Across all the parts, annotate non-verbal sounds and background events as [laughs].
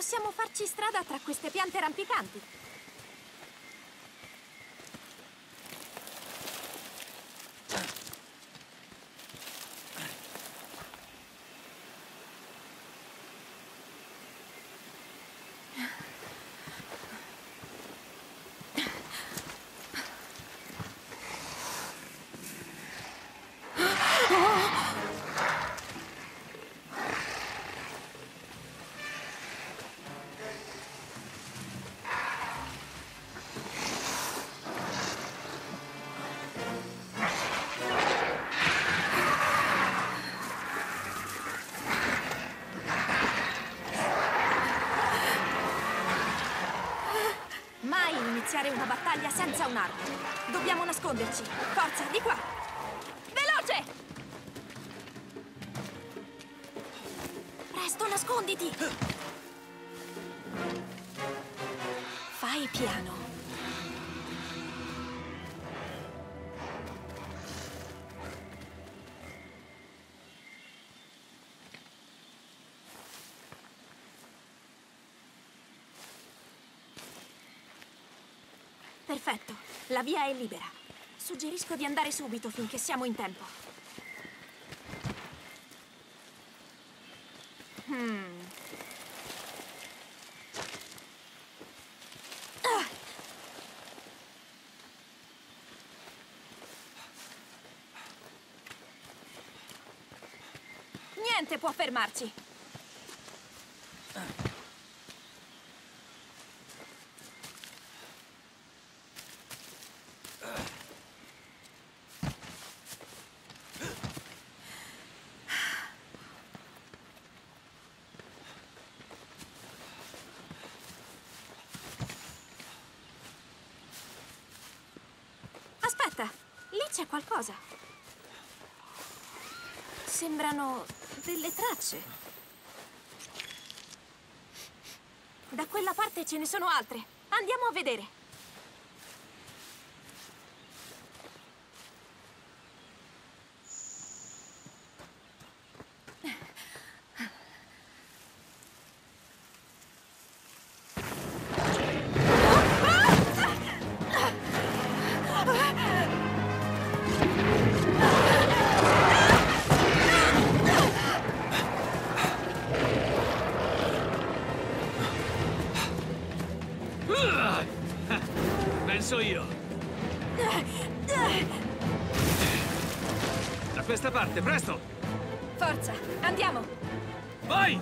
Possiamo farci strada tra queste piante rampicanti. Iniziare una battaglia senza un'arma. Dobbiamo nasconderci. Forza, di qua! Veloce! Presto, nasconditi! Fai piano. Perfetto, la via è libera. Suggerisco di andare subito finché siamo in tempo. Hmm. Ah! Niente può fermarci. C'è qualcosa. Sembrano delle tracce. Da quella parte ce ne sono altre. Andiamo a vedere. Parte, presto! Forza, andiamo. Vai!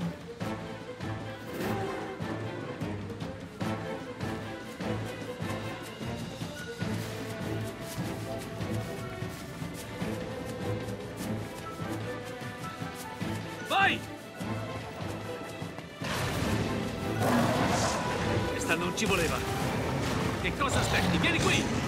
Vai! Questa non ci voleva. Che cosa aspetti? Vieni qui!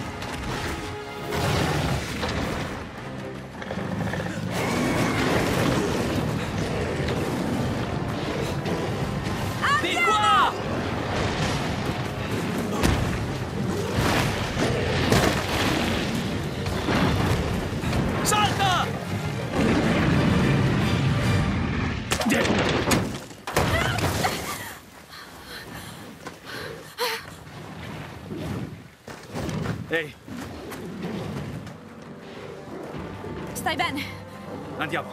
Stai bene? andiamo.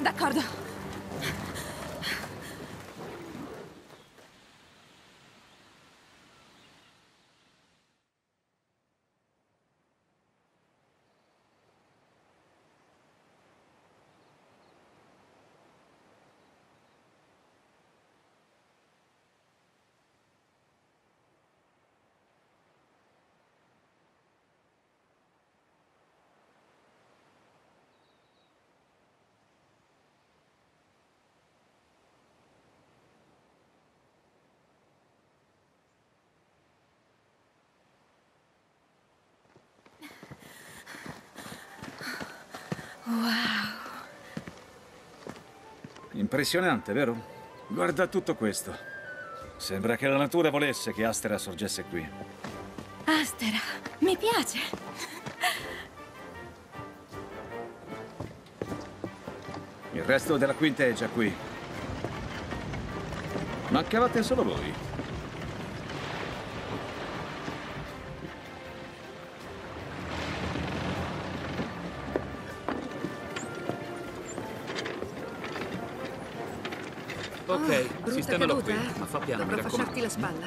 D'accordo. Impressionante, vero? Guarda tutto questo. Sembra che la natura volesse che Astera sorgesse qui. Astera, mi piace. Il resto della quinta è già qui. Mancavate solo voi. Ok, Brutta sistemalo caduta, qui, eh? ma fa piano, mi Dovrò raccomando. fasciarti la spalla.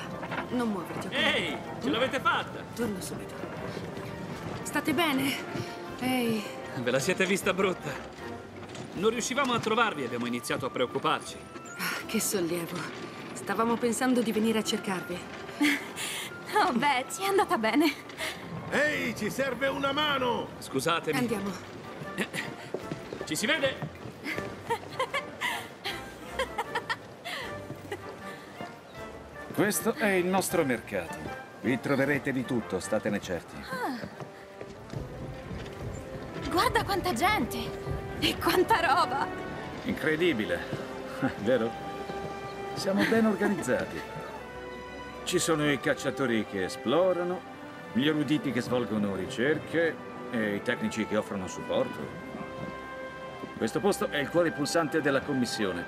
Non muoverti, ok? Ehi, ce l'avete fatta! Torno subito. State bene? Ehi, Ve la siete vista brutta. Non riuscivamo a trovarvi e abbiamo iniziato a preoccuparci. ah, che sollievo. Stavamo pensando di venire a cercarvi. [laughs] Oh, beh, ci è andata bene. Ehi, ci serve una mano! Scusatemi. Andiamo. Ci si vede? Questo è il nostro mercato. Vi troverete di tutto, statene certi. Guarda quanta gente! E quanta roba! Incredibile, vero? Siamo ben organizzati. Ci sono i cacciatori che esplorano, gli eruditi che svolgono ricerche e i tecnici che offrono supporto. Questo posto è il cuore pulsante della commissione.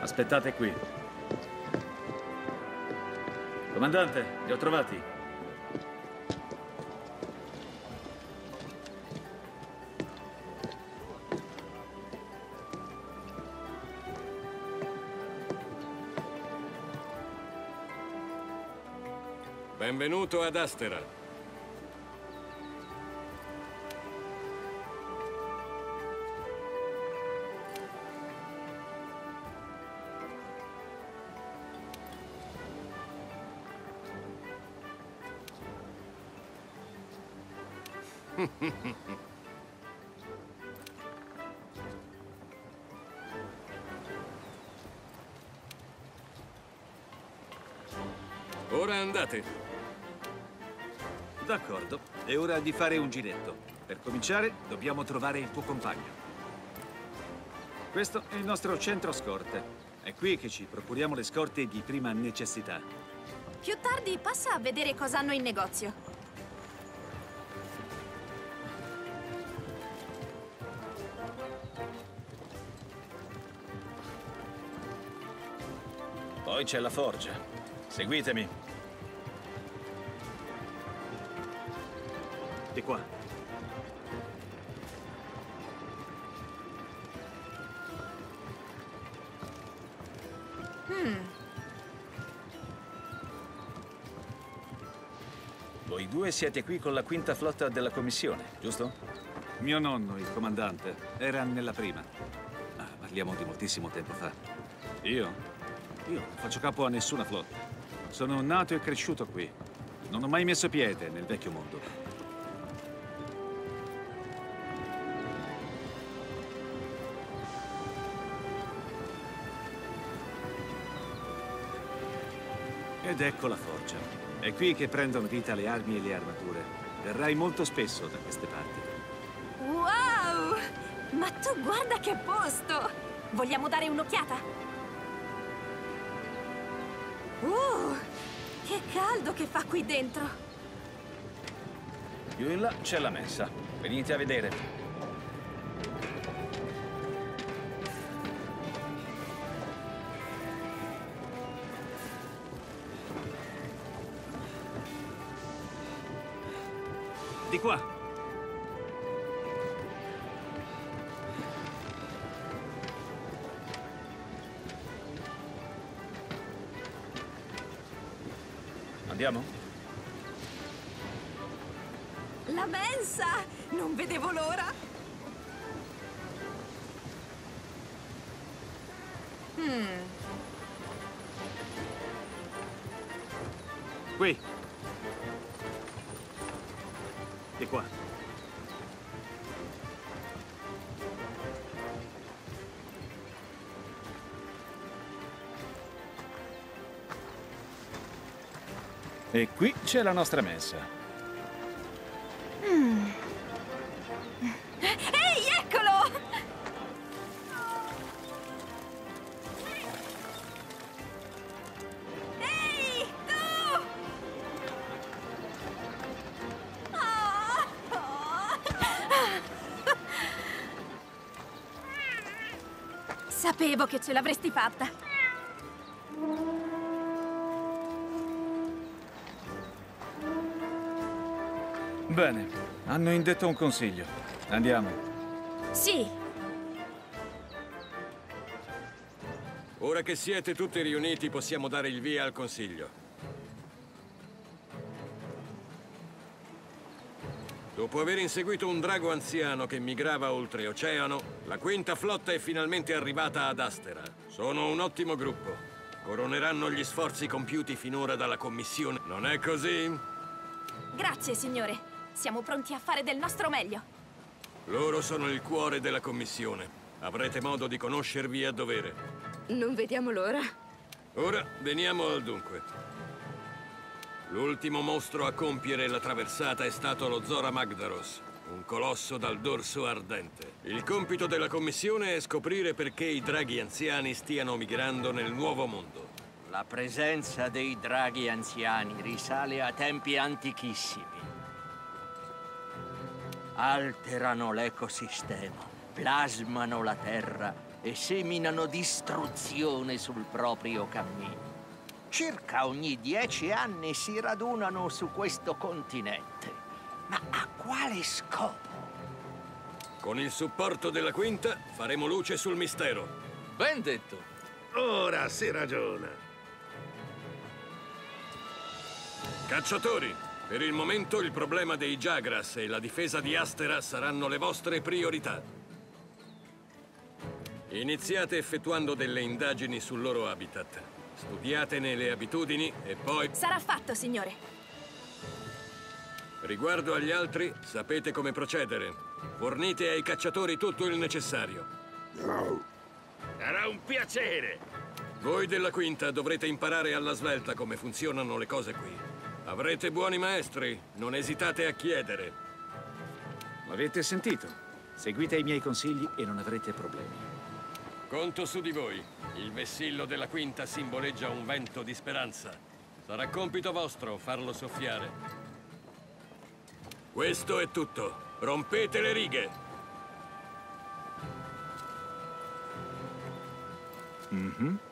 Aspettate qui. Comandante, li ho trovati. Benvenuto ad Astera. [laughs] Ora andate. D'accordo, è ora di fare un giretto. Per cominciare, dobbiamo trovare il tuo compagno. Questo è il nostro centro scorte. È qui che ci procuriamo le scorte di prima necessità. Più tardi passa a vedere cosa hanno in negozio. Poi c'è la forgia. Seguitemi. Di qua. Voi due siete qui con la quinta flotta della commissione, giusto? Mio nonno, il comandante, era nella prima. Ah, parliamo di moltissimo tempo fa. Io? Io non faccio capo a nessuna flotta. Sono nato e cresciuto qui. Non ho mai messo piede nel vecchio mondo. Ed ecco la forgia. È qui che prendono vita le armi e le armature. Verrai molto spesso da queste parti. Wow! Ma tu guarda che posto! Vogliamo dare un'occhiata? Uh! Che caldo che fa qui dentro! Più in là c'è la messa. Venite a vedere. Di qua. Andiamo? La mensa! Non vedevo l'ora! Qui. Di qua. E qui c'è la nostra mensa. Ehi, eccolo! Ehi, tu! Ah! Sapevo che ce l'avresti fatta. Bene, hanno indetto un consiglio. Andiamo. Sì, Ora che siete tutti riuniti possiamo dare il via al Consiglio. Dopo aver inseguito un drago anziano che migrava oltreoceano, la quinta flotta è finalmente arrivata ad Astera. Sono un ottimo gruppo. Coroneranno gli sforzi compiuti finora dalla Commissione. Non è così? grazie, signore. Siamo pronti a fare del nostro meglio. Loro sono il cuore della Commissione. Avrete modo di conoscervi a dovere. Non vediamo l'ora. Ora veniamo al dunque. L'ultimo mostro a compiere la traversata è stato lo Zora Magdaros, un colosso dal dorso ardente. Il compito della commissione è scoprire perché i draghi anziani stiano migrando nel nuovo mondo. La presenza dei draghi anziani risale a tempi antichissimi. Alterano l'ecosistema, plasmano la terra e seminano distruzione sul proprio cammino. Circa ogni dieci anni si radunano su questo continente. Ma a quale scopo? Con il supporto della quinta faremo luce sul mistero. Ben detto. Ora si ragiona. Cacciatori, per il momento il problema dei Jagras e la difesa di Astera saranno le vostre priorità. Iniziate effettuando delle indagini sul loro habitat. Studiatene le abitudini e poi, Sarà fatto, signore. riguardo agli altri, sapete come procedere. Fornite ai cacciatori tutto il necessario. Sarà un piacere. Voi della quinta dovrete imparare alla svelta come funzionano le cose qui. Avrete buoni maestri, non esitate a chiedere. Avete sentito? Seguite i miei consigli e non avrete problemi. Conto su di voi. Il vessillo della quinta simboleggia un vento di speranza. Sarà compito vostro farlo soffiare. Questo è tutto. Rompete le righe. Di